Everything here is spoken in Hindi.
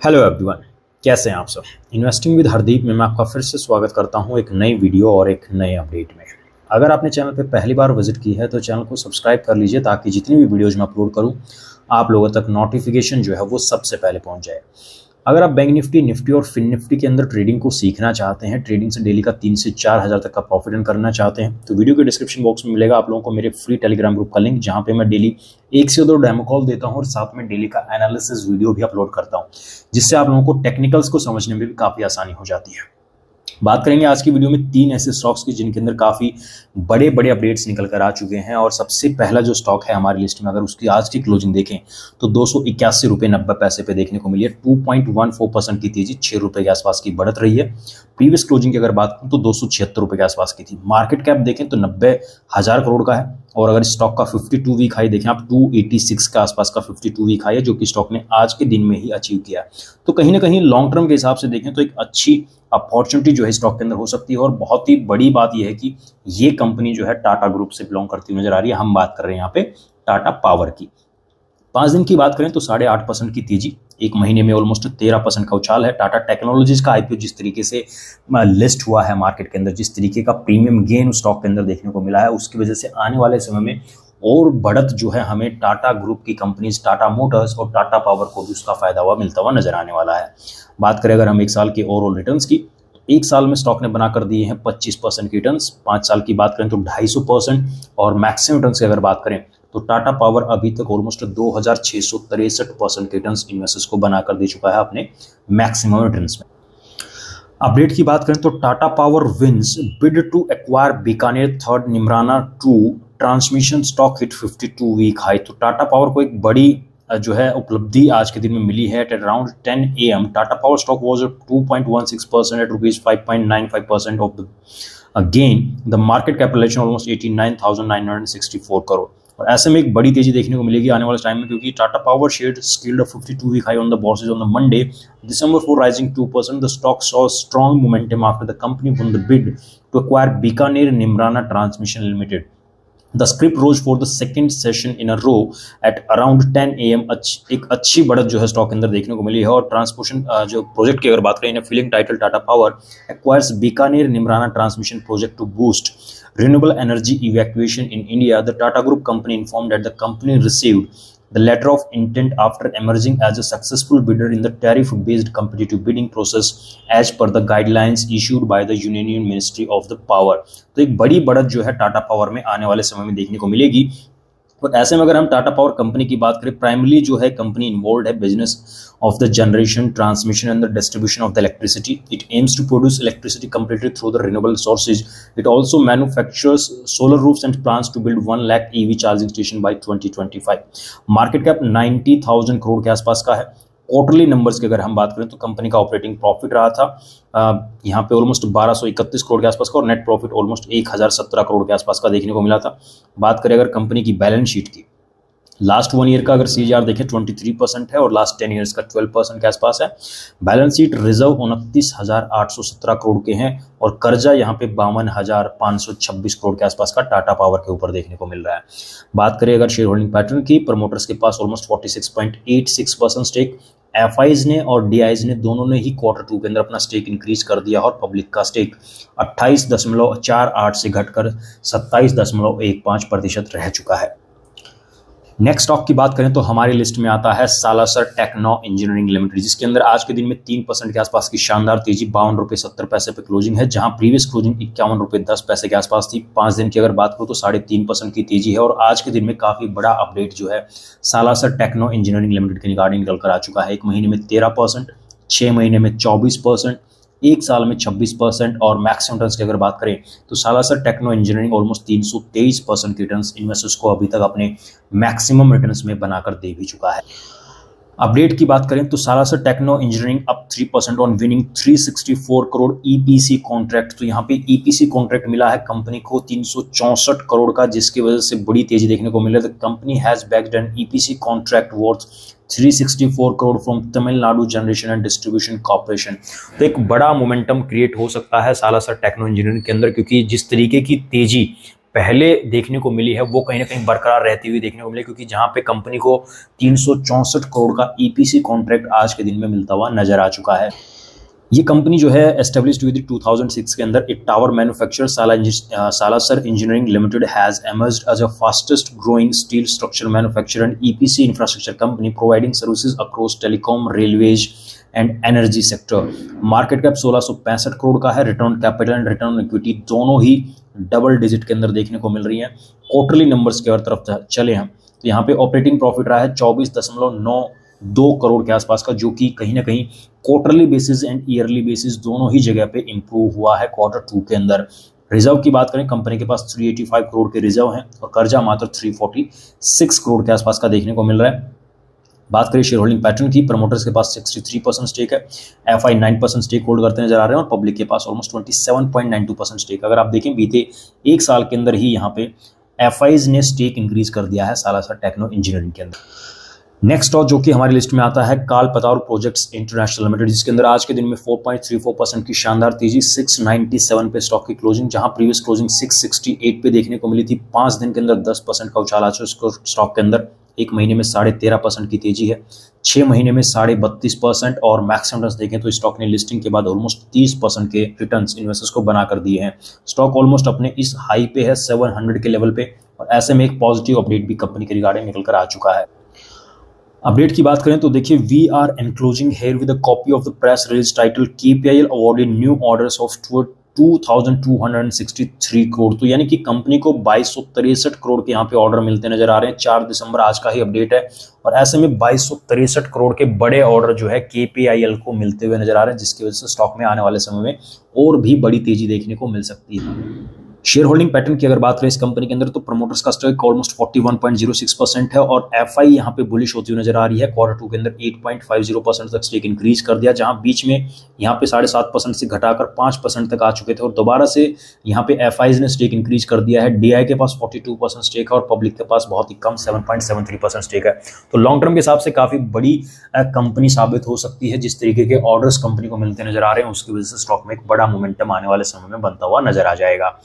हेलो एवरीवन कैसे हैं आप सब? इन्वेस्टिंग विद हरदीप में मैं आपका फिर से स्वागत करता हूँ एक नई वीडियो और एक नए अपडेट में। अगर आपने चैनल पर पहली बार विज़िट की है तो चैनल को सब्सक्राइब कर लीजिए ताकि जितनी भी वीडियोज़ मैं अपलोड करूँ, आप लोगों तक नोटिफिकेशन जो है वो सबसे पहले पहुँच जाए। अगर आप बैंक निफ्टी निफ्टी और फिन निफ्टी के अंदर ट्रेडिंग को सीखना चाहते हैं ट्रेडिंग से डेली का तीन से चार हज़ार तक का प्रॉफिट एन करना चाहते हैं तो वीडियो के डिस्क्रिप्शन बॉक्स में मिलेगा आप लोगों को मेरे फ्री टेलीग्राम ग्रुप का लिंक जहाँ पे मैं डेली एक से दो डेमो कॉल देता हूँ और साथ में डेली का एनालिसिस वीडियो भी अपलोड करता हूँ, जिससे आप लोगों को टेक्निकल्स को समझने में भी काफ़ी आसानी हो जाती है। बात करेंगे आज की वीडियो में तीन ऐसे स्टॉक्स की जिनके अंदर काफ़ी बड़े बड़े अपडेट्स निकल कर आ चुके हैं और सबसे पहला जो स्टॉक है हमारी लिस्ट में, अगर उसकी आज की क्लोजिंग देखें तो दो सौ इक्यासी रुपए नब्बे पैसे पे देखने को मिली है। Two point one four percent की तेज़ी, छह रुपए के आसपास की बढ़त रही है। प्रीवियस क्लोजिंग की अगर बात करूँ तो दो सौ छिहत्तर रुपये के आसपास की थी। मार्केट कैप देखें तो नब्बे हज़ार करोड़ का है। और अगर स्टॉक का 52 वीक हाई देखें, आप 286 के आसपास का 52 वीक हाई है, जो कि स्टॉक ने आज के दिन में ही अचीव किया तो कहीं ना कहीं लॉन्ग टर्म के हिसाब से देखें तो एक अच्छी अपॉर्चुनिटी जो है स्टॉक के अंदर हो सकती है। और बहुत ही बड़ी बात यह है कि ये कंपनी जो है टाटा ग्रुप से बिलोंग करती हुई नज़र आ रही है। हम बात कर रहे हैं यहाँ पे टाटा पावर की। पाँच दिन की बात करें तो साढ़े आठ परसेंट की तेज़ी। एक महीने में ऑलमोस्ट तेरह परसेंट का उछाल है। टाटा टेक्नोलॉजीज़ का आईपीओ जिस तरीके से लिस्ट हुआ है मार्केट के अंदर, जिस तरीके का प्रीमियम गेन स्टॉक के अंदर देखने को मिला है, उसकी वजह से आने वाले समय में और बढ़त जो है हमें टाटा ग्रुप की कंपनीज़ टाटा मोटर्स और टाटा पावर को भी उसका फ़ायदा हुआ, मिलता हुआ नज़र आने वाला है। बात करें अगर हम एक साल के ओवरऑल रिटर्न की, एक साल में स्टॉक ने बनाकर दिए हैं 25 परसेंट की रिटर्न्स पाँच साल की बात करें तो 250 परसेंट और मैक्सिमम रिटर्न की अगर बात करें तो टाटा पावर अभी तक ऑलमोस्ट दो हज़ार छह सौ तिरसठ परसेंट रिटर्न इन्वेस्टर्स को बनाकर दे चुका है अपने मैक्सिमम रिटर्न्स में। अपडेट की बात करें तो Tata Power wins bid to acquire Bikaner third Neemrana two transmission stock hit 52 week high तो टाटा पावर को एक बड़ी जो है उपलब्धि आज के दिन में मिली है। At around 10 A M Tata Power stock was two point one six percent at rupees five point nine five percent of the again the market capitalization almost eighty nine thousand nine hundred sixty four crore और ऐसे में एक बड़ी तेज़ी देखने को मिलेगी आने वाले टाइम में क्योंकि Tata Power shade scaled fifty two week high on the bourses on the Monday December four rising two percent the stock saw strong momentum after the company bid to acquire Bikaner Neemrana transmission limited the script rose for the second session in a row at around 10 AM एक अच्छी बढ़त जो है स्टॉक के अंदर देखने को मिली है और ट्रांसपोर्शन जो प्रोजेक्ट की अगर बात करें filing title Tata Power acquires Bikaner Neemrana transmission project to boost renewable energy evacuation in India, the Tata Group company informed that the company received the letter of intent after emerging as a successful bidder in the tariff-based competitive bidding process as per the guidelines issued by the Union Ministry of the Power. तो एक बड़ी बढ़त जो है टाटा पावर में आने वाले समय में देखने को मिलेगी और ऐसे में अगर हम टाटा पावर कंपनी की बात करें प्राइमली जो है कंपनी इन्वॉल्व है business of the generation transmission and the distribution of the electricity it aims to produce electricity completely through the renewable sources it also manufactures solar roofs and plants to build one lakh EV charging station by twenty market cap ninety crore के आसपास का है। क्वार्टरली नंबर्स की अगर हम बात करें तो कंपनी का ऑपरेटिंग प्रॉफिट रहा था। यहाँ पे ऑलमोस्ट बारह करोड़ के आसपास का और नेट प्रॉफिट ऑलमोस्ट एक हज़ार सत्रह करोड़ के आसपास का देखने को मिला था। बात करें अगर कंपनी की बैलेंस शीट की लास्ट वन ईयर का अगर सी देखें ट्वेंटी थ्री परसेंट है और लास्ट टेन ईयर्स का ट्वेल्व परसेंट के आसपास है। बैलेंस शीट रिज़र्व उनतीस हज़ार आठ सौ सत्रह करोड़ के हैं और कर्जा यहाँ पे बावन हज़ार पाँच सौ छब्बीस करोड़ के आसपास का टाटा पावर के ऊपर देखने को मिल रहा है। बात करें अगर शेयर होल्डिंग पैटर्न की प्रमोटर्स के पास almost forty six point eight six percent stake F ने और डी ने दोनों ने ही क्वार्टर टू के अंदर अपना स्टेक इंक्रीज कर दिया और पब्लिक का स्टेक अट्ठाईस दशमलव चार आठ से घटकर सत्ताईस दशमलव एक पाँच प्रतिशत रह चुका है। नेक्स्ट स्टॉक की बात करें तो हमारी लिस्ट में आता है सालासर टेक्नो इंजीनियरिंग लिमिटेड जिसके अंदर आज के दिन में तीन परसेंट के आसपास की शानदार तेज़ी बावन रुपए सत्तर पैसे पे क्लोजिंग है, जहाँ प्रीवियस क्लोजिंग इक्यावन रुपए दस पैसे के आसपास थी। पाँच दिन की अगर बात करूँ तो साढ़े तीन परसेंट की तेज़ी है और आज के दिन में काफ़ी बड़ा अपडेट जो है सालासर टेक्नो इंजीनियरिंग लिमिटेड के रिगार्डिंग निकल कर आ चुका है। एक महीने में तेरह परसेंट महीने में चौबीस परसेंट एक साल में 26 परसेंट और मैक्सिमम रिटर्न की अगर बात करें तो Salasar techno engineering almost 323 percent के रिटर्न इन्वेस्टर्स को अभी तक अपने मैक्सिमम रिटर्न में बनाकर दे भी चुका है। अपडेट की बात करें तो Salasar techno engineering up three percent on winning 364 crore EPC contract तो यहाँ पे ईपीसी e कॉन्ट्रैक्ट मिला है कंपनी को तीन सौ चौंसठ करोड़ का, जिसकी वजह से बड़ी तेज़ी देखने को मिला company has backed an EPC contract worth 364 crore from Tamil Nadu generation and distribution corporation तो एक बड़ा मोमेंटम क्रिएट हो सकता है सालासर टेक्नो इंजीनियरिंग के अंदर, क्योंकि जिस तरीके की तेज़ी पहले देखने को मिली है, वो कहीं ना कहीं बरकरार रहती हुई देखने को मिली क्योंकि जहाँ पे कंपनी को तीन करोड़ का ईपीसी कॉन्ट्रैक्ट आज के दिन में मिलता हुआ नज़र आ चुका है। ये कंपनी जो है एस्टेब्लिश्ड हुई थी 2006 के अंदर एक tower manufacture Salasar engineering limited has emerge as a fastest growing steel structure manufacture and EPC infrastructure company providing services across telecom railways and energy sector market cap सोलह करोड़ का है. Return capital and return equity दोनों ही डबल डिजिट के अंदर देखने को मिल रही है. क्वार्टरली नंबर्स की तरफ़ चले हैं तो यहाँ पे ऑपरेटिंग प्रॉफिट रहा है चौबीस दो करोड़ के आसपास का, जो कि कहीं ना कहीं quarterly basis and yearly basis दोनों ही जगह पे इंप्रूव हुआ है क्वार्टर टू के अंदर. रिज़र्व की बात करें कंपनी के पास 385 करोड़ के रिज़र्व हैं और कर्जा मात्र 346 करोड़ के आसपास का देखने को मिल रहा है. बात करें शेयर होल्डिंग पैटर्न की प्रमोटर्स के पास 63 परसेंट स्टेक है F I nine percent stake hold करते नज़र आ रहे हैं और पब्लिक के पास ऑलमोस्ट 27.92 परसेंट स्टेक अगर आप देखें, बीते एक साल के अंदर ही यहाँ पे एफ़ ने स्टेक इंक्रीज कर दिया है सालासर टेक्नो इंजीनियरिंग के अंदर। नेक्स्ट स्टॉक जो कि हमारी लिस्ट में आता है काल पतार प्रोजेक्ट्स इंटरनेशनल लिमिटेड जिसके अंदर आज के दिन में 4.34 परसेंट की शानदार तेज़ी 697 पे स्टॉक की क्लोजिंग जहाँ प्रीवियस क्लोजिंग 668 पे देखने को मिली थी। पाँच दिन के अंदर 10 परसेंट का उछाल आ चुका स्टॉक के अंदर। एक महीने में साढ़े तेरह परसेंट की तेज़ी है। छह महीने में साढ़े बत्तीस परसेंट और मैक्सिमम देखें तो स्टॉक ने लिस्टिंग के बाद ऑलमोस्ट तीस परसेंट के रिटर्न इन्वेस्टर्स को बना कर दिए हैं। स्टॉक ऑलमोस्ट अपने इस हाई पे है सेवन हंड्रेड के लेवल पे और ऐसे में एक पॉजिटिव अपडेट भी कंपनी के रिगार्डिंग निकल कर आ चुका है। अपडेट की बात करें तो देखिए we are enclosing herewith copy of the press release title KPIL awarded new orders of 2263 crore तो यानी कि कंपनी को बाईस करोड़ के यहाँ पे ऑर्डर मिलते नज़र आ रहे हैं। चार दिसंबर आज का ही अपडेट है। और ऐसे में बाईस करोड़ के बड़े ऑर्डर जो है केपीआईएल को मिलते हुए नज़र आ रहे हैं, जिसकी वजह से स्टॉक में आने वाले समय में और भी बड़ी तेज़ी देखने को मिल सकती है। शेयर होल्डिंग पैटर्न की अगर बात करें इस कंपनी के अंदर तो प्रमोटर्स का स्टॉक ऑलमोस्ट 41.06 परसेंट है और एफ़ आई यहाँ पे बुलिश होती हुई नज़र आ रही है। क्वार्टर टू के अंदर 8.50 परसेंट तक स्टेक इंक्रीज कर दिया, जहाँ बीच में यहाँ पे साढ़े सात परसेंट से घटाकर पाँच परसेंट तक आ चुके थे और दोबारा से यहाँ पे एफ़ ने स्टेक इंक्रीज कर दिया है। डीआई के पास फोर्टी स्टेक है और पब्लिक के पास बहुत ही कम सेवन स्टेक है। तो लॉन्ग टर्म के हिसाब से काफ़ी बड़ी कंपनी साबित हो सकती है, जिस तरीके के ऑर्डर्स कंपनी को मिलते नज़र आ रहे हैं, उसकी वजह से स्टॉक में एक बड़ा मोमेंटम आने वाले समय में बनता हुआ नज़र आ जाएगा।